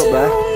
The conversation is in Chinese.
小白